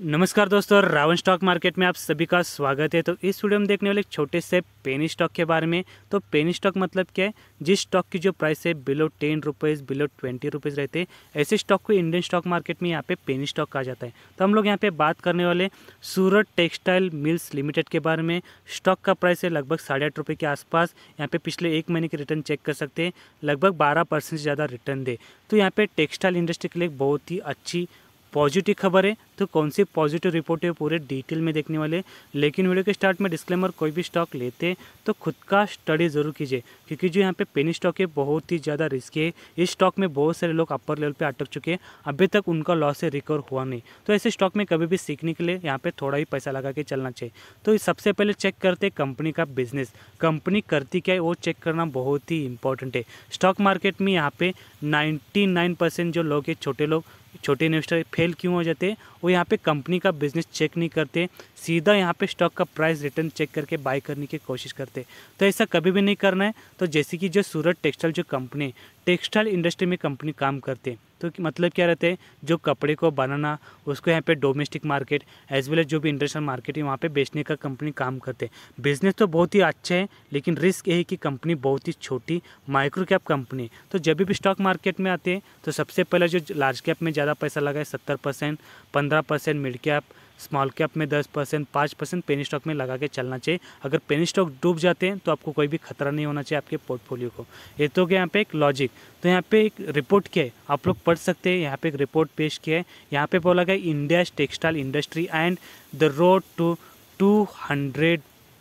नमस्कार दोस्तों, Ravan stock market में आप सभी का स्वागत है। तो इस वीडियो में देखने वाले छोटे से पेनी स्टॉक के बारे में। तो पेनी स्टॉक मतलब क्या है? जिस स्टॉक की जो प्राइस है below ten rupees below twenty rupees रहते हैं, ऐसे स्टॉक को इंडियन स्टॉक मार्केट में यहाँ पे पेनी स्टॉक कहा जाता है। तो हम लोग यहाँ पे बात करने वाले सूरत टेक्सटाइल मिल्स लिमिटेड के बारे में। स्टॉक का प्राइस है लगभग साढ़े आठ रुपये के आसपास। यहाँ पे पिछले एक महीने की रिटर्न चेक कर सकते हैं, लगभग बारह परसेंट से ज़्यादा रिटर्न दे। तो यहाँ पर टेक्सटाइल इंडस्ट्री के लिए बहुत ही अच्छी पॉजिटिव खबर है। तो कौन सी पॉजिटिव रिपोर्ट है पूरे डिटेल में देखने वाले लेकिन वीडियो के स्टार्ट में डिस्क्लेमर कोई भी स्टॉक लेते तो खुद का स्टडी ज़रूर कीजिए। क्योंकि जो यहाँ पे पेनी स्टॉक है, बहुत ही ज़्यादा रिस्की है। इस स्टॉक में बहुत सारे लोग अपर लेवल पर अटक चुके हैं। अभी तक उनका लॉस से रिकवर हुआ नहीं। तो ऐसे स्टॉक में कभी भी सीखने के लिए यहाँ पे थोड़ा ही पैसा लगा के चलना चाहिए। तो सबसे पहले चेक करते कंपनी का बिज़नेस कंपनी करती क्या है, वो चेक करना बहुत ही इंपॉर्टेंट है। स्टॉक मार्केट में यहाँ पे नाइन्टी जो लोग हैं, छोटे लोग, छोटे इन्वेस्टर फेल क्यों हो जाते हैं? वो यहाँ पे कंपनी का बिज़नेस चेक नहीं करते, सीधा यहाँ पे स्टॉक का प्राइस रिटर्न चेक करके बाय करने की कोशिश करते। तो ऐसा कभी भी नहीं करना है। तो जैसे कि जो सूरत टेक्सटाइल जो कंपनी टेक्सटाइल इंडस्ट्री में कंपनी काम करते हैं। तो मतलब क्या रहते हैं, जो कपड़े को बनाना, उसको यहाँ पे domestic market as well as जो भी इंटरनेशनल मार्केट है, वहाँ पे बेचने का कंपनी काम करते हैं। बिज़नेस तो बहुत ही अच्छा है, लेकिन रिस्क ये है कि कंपनी बहुत ही छोटी माइक्रो कैप कंपनी तो जब भी स्टॉक मार्केट में आते हैं तो सबसे पहले जो लार्ज कैप में ज़्यादा पैसा लगा है, सत्तर परसेंट पंद्रह percent mid cap small cap में दस परसेंट, पाँच परसेंट पेनी स्टॉक में लगा के चलना चाहिए। अगर पेनी स्टॉक डूब जाते हैं तो आपको कोई भी खतरा नहीं होना चाहिए आपके पोर्टफोलियो को। ये तो गया यहाँ पे एक लॉजिक तो यहाँ पे एक रिपोर्ट क्या है। आप लोग पढ़ सकते हैं, यहाँ पे एक रिपोर्ट पेश किया है। यहाँ पे बोला गया India textile industry and the road to two hundred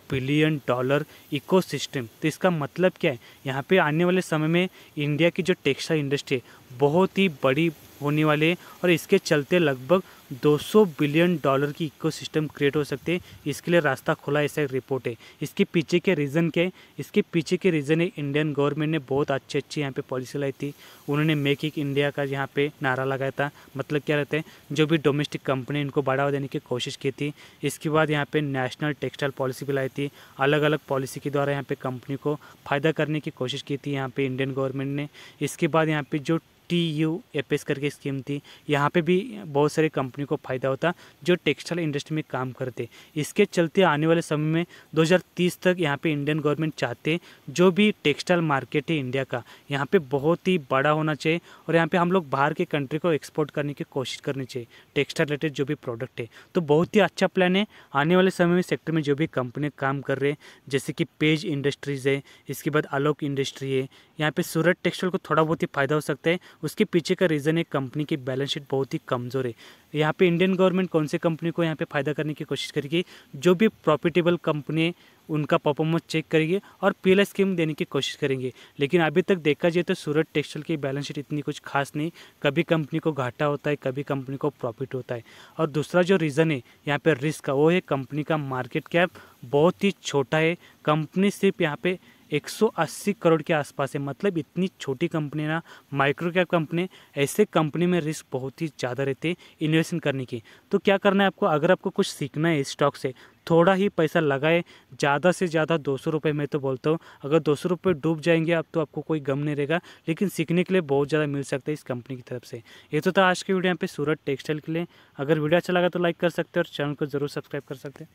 billion dollar ecosystem तो इसका मतलब क्या है? यहाँ पे आने वाले समय में इंडिया की जो टेक्सटाइल इंडस्ट्री है, बहुत ही बड़ी होने वाले हैं और इसके चलते लगभग 200 बिलियन डॉलर की इकोसिस्टम क्रिएट हो सकते हैं। इसके लिए रास्ता खुला ऐसा एक रिपोर्ट है। इसके पीछे के रीज़न क्या है? इसके पीछे के रीज़न है, इंडियन गवर्नमेंट ने बहुत अच्छी अच्छी यहाँ पे पॉलिसी लाई थी। उन्होंने मेक इन इंडिया का यहाँ पे नारा लगाया था। मतलब क्या रहता है? जो भी डोमेस्टिक कंपनी इनको बढ़ावा देने की कोशिश की थी। इसके बाद यहाँ पे नेशनल टेक्सटाइल पॉलिसी भी लाई थी। अलग अलग पॉलिसी के द्वारा यहाँ पर कंपनी को फ़ायदा करने की कोशिश की थी यहाँ पर इंडियन गवर्नमेंट ने। इसके बाद यहाँ पर जो टी यू, एफ़ एस करके स्कीम थी। यहाँ पे भी बहुत सारी कंपनी को फ़ायदा होता जो टेक्सटाइल इंडस्ट्री में काम करते। इसके चलते आने वाले समय में 2030 तक यहाँ पे इंडियन गवर्नमेंट चाहते जो भी टेक्सटाइल मार्केट है इंडिया का, यहाँ पे बहुत ही बड़ा होना चाहिए और यहाँ पे हम लोग बाहर के कंट्री को एक्सपोर्ट करने की कोशिश करनी चाहिए, टेक्सटाइल रिलेटेड जो भी प्रोडक्ट है। तो बहुत ही अच्छा प्लान है। आने वाले समय में सेक्टर में जो भी कंपनी काम कर रहे हैं, जैसे कि पेज इंडस्ट्रीज़ है, इसके बाद आलोक इंडस्ट्री है, यहाँ पे सूरत टेक्सटाइल को थोड़ा बहुत ही फ़ायदा हो सकता है। उसके पीछे का रीज़न है कंपनी की बैलेंस शीट बहुत ही कमज़ोर है। यहाँ पे इंडियन गवर्नमेंट कौन से कंपनी को यहाँ पे फ़ायदा करने की कोशिश करेगी? जो भी प्रॉफिटेबल कंपनी है, उनका परफॉर्मेंस चेक करेंगे और पी स्कीम देने की कोशिश करेंगे। लेकिन अभी तक देखा जाए तो सूरत टेक्सटाइल की बैलेंस शीट इतनी कुछ खास नहीं, कभी कंपनी को घाटा होता है, कभी कंपनी को प्रॉफिट होता है। और दूसरा जो रीज़न है, यहाँ पर रिस्क का, वो है कंपनी का मार्केट कैप बहुत ही छोटा है। कंपनी सिर्फ़ यहाँ पे 180 करोड़ के आसपास है। मतलब इतनी छोटी कंपनी ना माइक्रो कैप कंपनी ऐसे कंपनी में रिस्क बहुत ही ज़्यादा रहते इन्वेस्टमेंट करने की। तो क्या करना है आपको? अगर आपको कुछ सीखना है स्टॉक से, थोड़ा ही पैसा लगाए, ज़्यादा से ज़्यादा दो सौ रुपये मैं तो बोलता हूँ। अगर दो सौ रुपये डूब जाएँगे अब तो आपको कोई गम नहीं रहेगा, लेकिन सीखने के लिए बहुत ज़्यादा मिल सकता है इस कंपनी की तरफ़ से। ये तो था आज के वीडियो यहाँ पे, सूरत टेक्सटाइल के लिए। अगर वीडियो अच्छा लगा तो लाइक कर सकते हैं और चैनल को ज़रूर सब्सक्राइब कर सकते हैं।